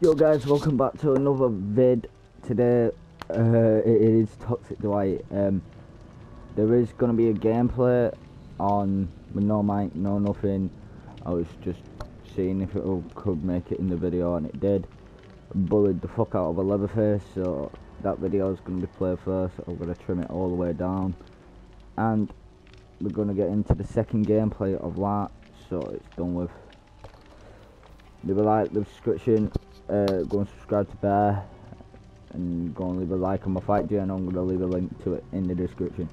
Yo guys, welcome back to another vid. Today, uh, it is Toxic Dwight. Um, there is gonna be a gameplay on with no mic, no nothing. I was just seeing if it could make it in the video, and it did. Bullied the fuck out of a Leatherface, so that video is gonna be played first. I'm gonna trim it all the way down, and we're gonna get into the second gameplay of that, so it's done with. Leave a like, the description, uh, go and subscribe to Bear and go and leave a like on my fight and I'm going to leave a link to it in the description.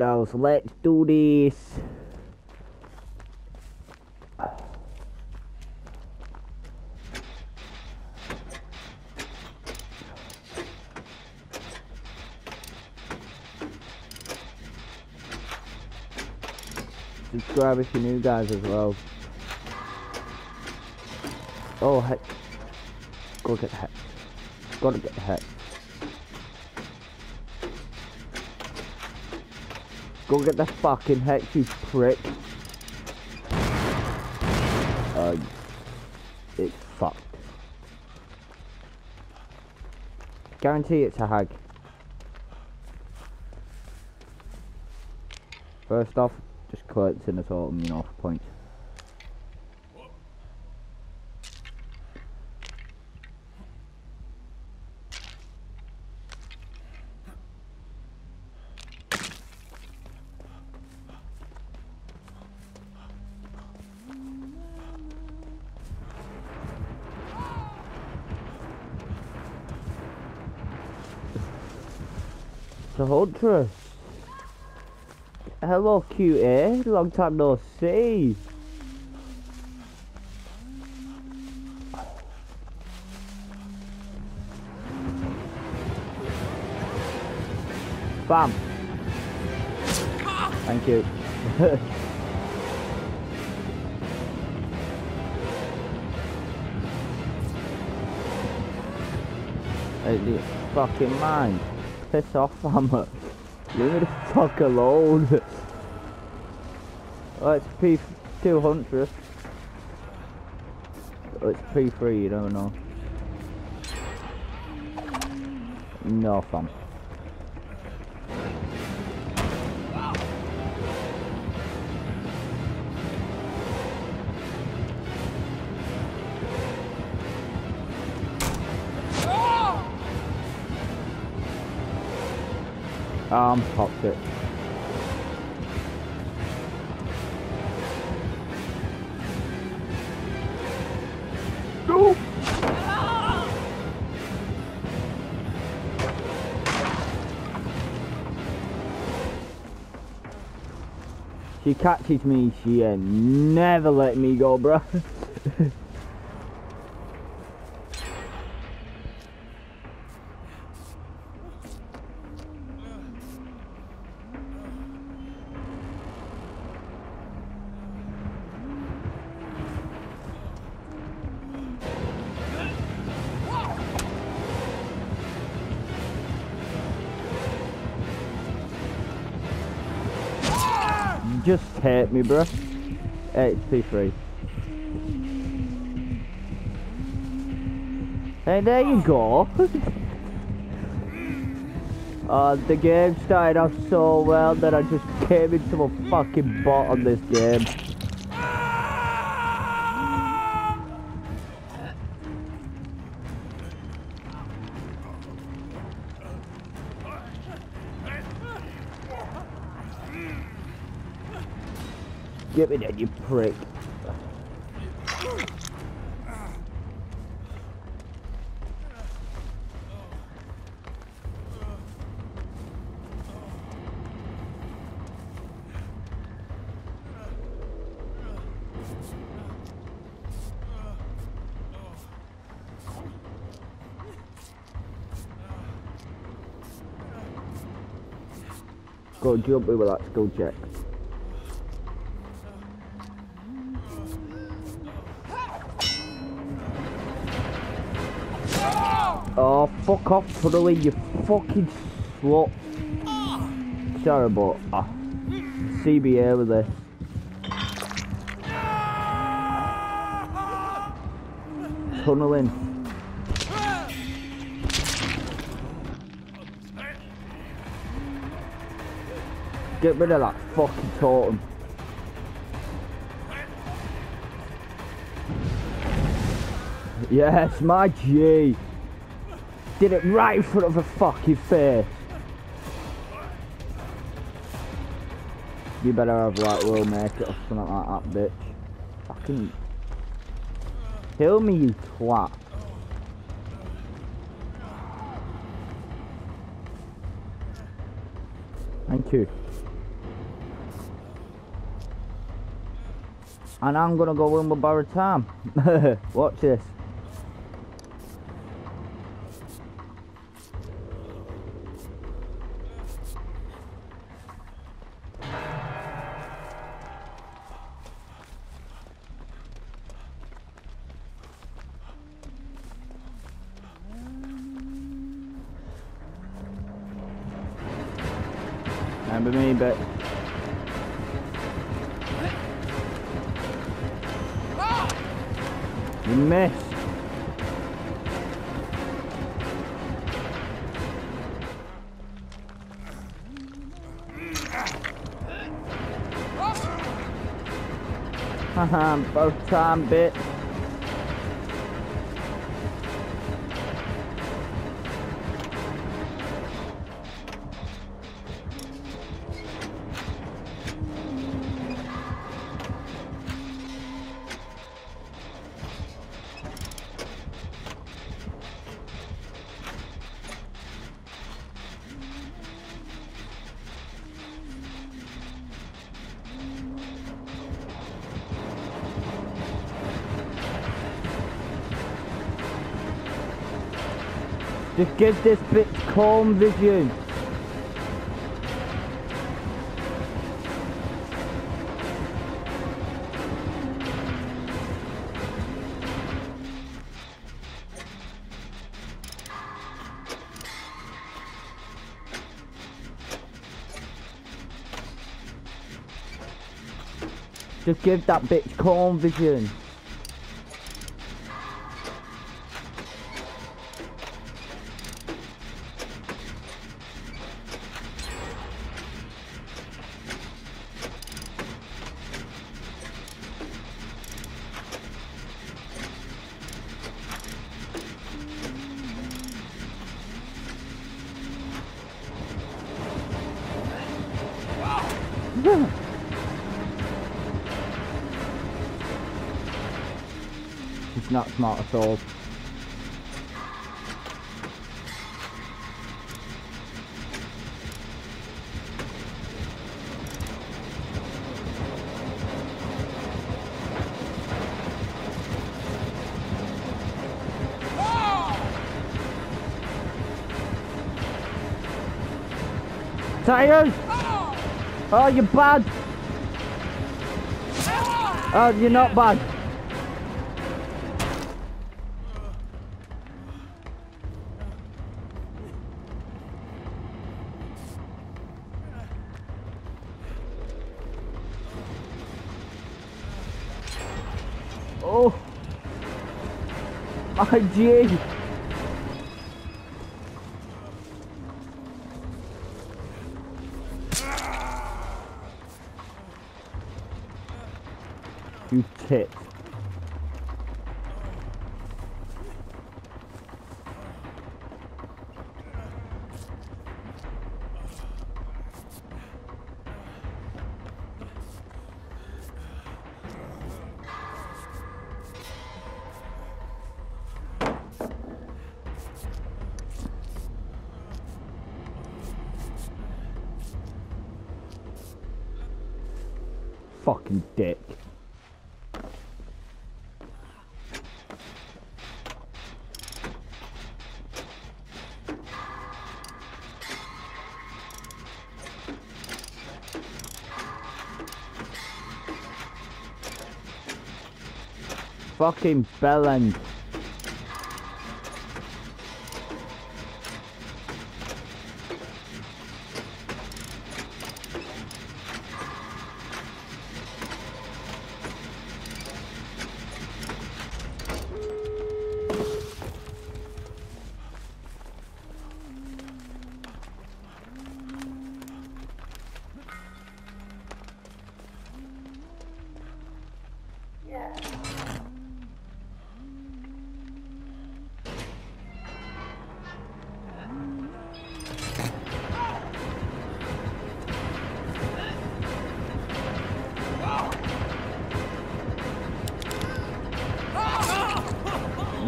House, let's do this. Subscribe if you're new guys as well. Oh heck. Go get the heck. Gotta get the heck. Go get the fucking hex, you prick. Uh, it's fucked. Guarantee it's a hag. First off, just collecting the totem, you know, points. Huntress. Hello, cutie. Long time no see. Bam. Thank you. The fucking mind. Piss off, Hammer. Leave me the fuck alone. oh, it's P200. Oh, it's P3, you don't know. No, fam. Um, Arm popped it. She catches me, she never let me go, bro. just hit me, bro. Hey, it's P3. Hey, there you go. uh, the game started off so well that I just came into a fucking bot on this game. Get me that, you prick. Go jump with that skill check. Fuck off, Puddley, you fucking slut. But uh, CBA with this. Tunneling. Get rid of that fucking totem. Yes, my G. Did it right in front of a fucking face. You better have like will make it or something like that, bitch. Fucking kill me, you twat. Thank you. And I'm gonna go in with Borrowed Time. Watch this. Uh-huh, both time bit. Just give this bitch calm vision. Just give that bitch calm vision. She's not smart at all. Tires! Oh, you're bad! Oh, you're not bad. Oh, my G. Fucking dick. Fucking bellend.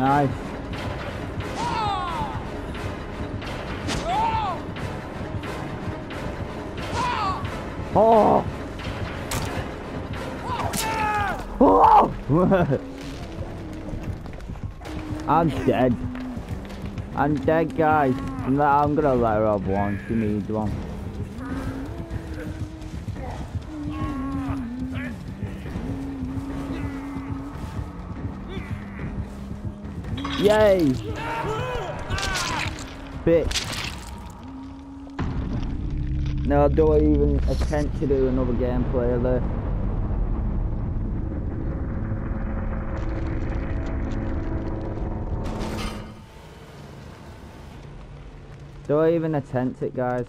Nice. Oh! Oh! I'm dead. I'm dead, guys. I'm, gonna let her have one. She needs one. Yay! Bitch. Now, do I even attempt to do another gameplay player? Though, Do I even attempt it, guys?